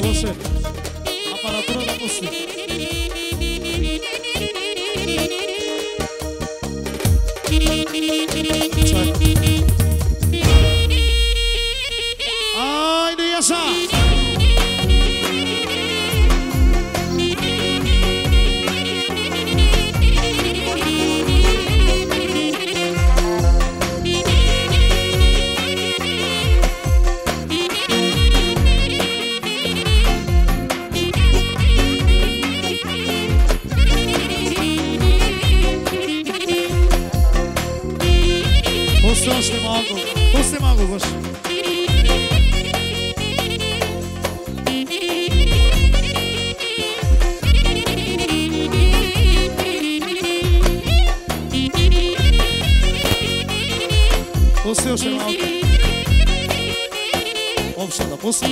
12, aparatura de acústica. Bogos. O seu Geraldo. Vamos, Xanda, você.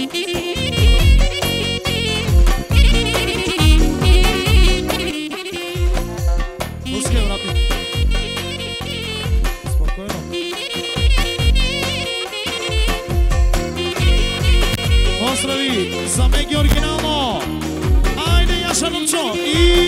za Megiorginamo. Ajde, Jašanovčo, i...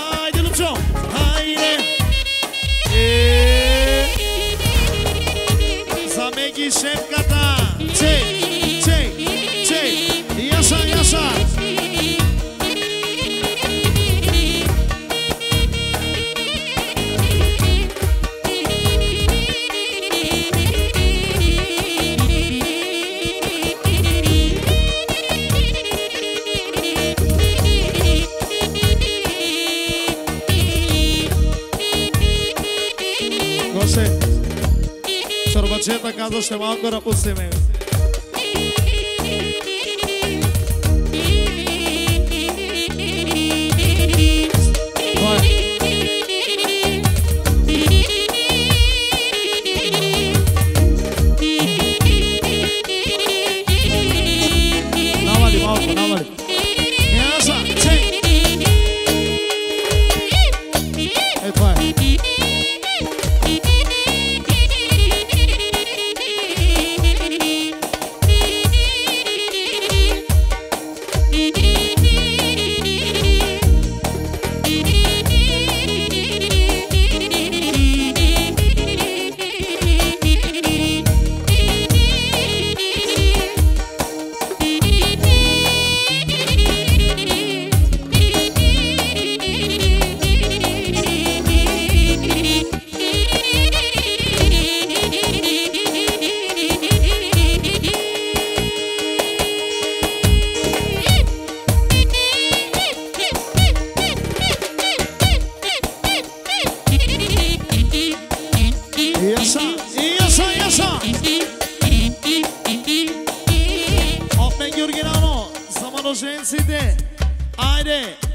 момчета е каза, ще малко да пустиме.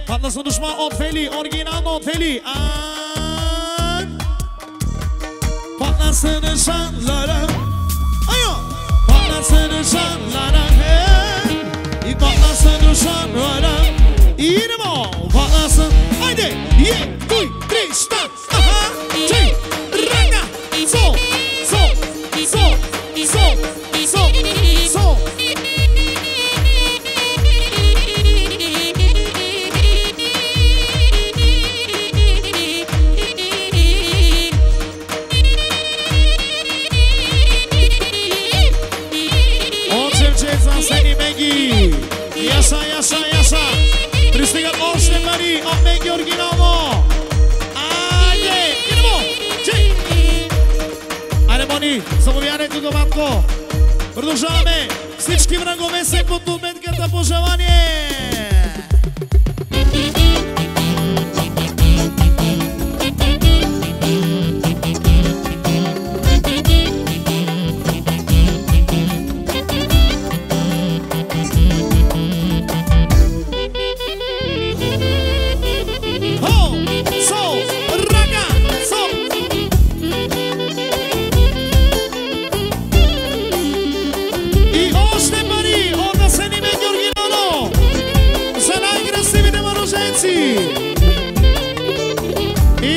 Πάντα στον τουσμά οτφέλη, οργινάν οτφέλη. Πάντα σε νεσάνλαρα. Αιώ! Πάντα σε νεσάνλαρα. Η πάντα σε νεσάνλαρα. Είναι μόνο. Πάντα σε... Άιντε! Γε! Τουι! Τρεις! Τακ! Αμέ Γεωργινό μου. Άντε, κύριε μου. Άντε μόνοι, заповядайте до мамко. Продължаваме. Всички врагове се потупят като пожелание.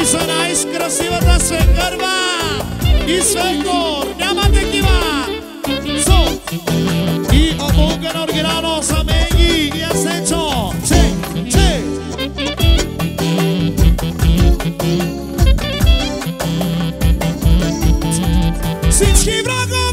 Isana iskrasiva sve krva i sveko, nema tekiva. So, i obogen originalno sa menji i esećo. Če, če. Svički vrago!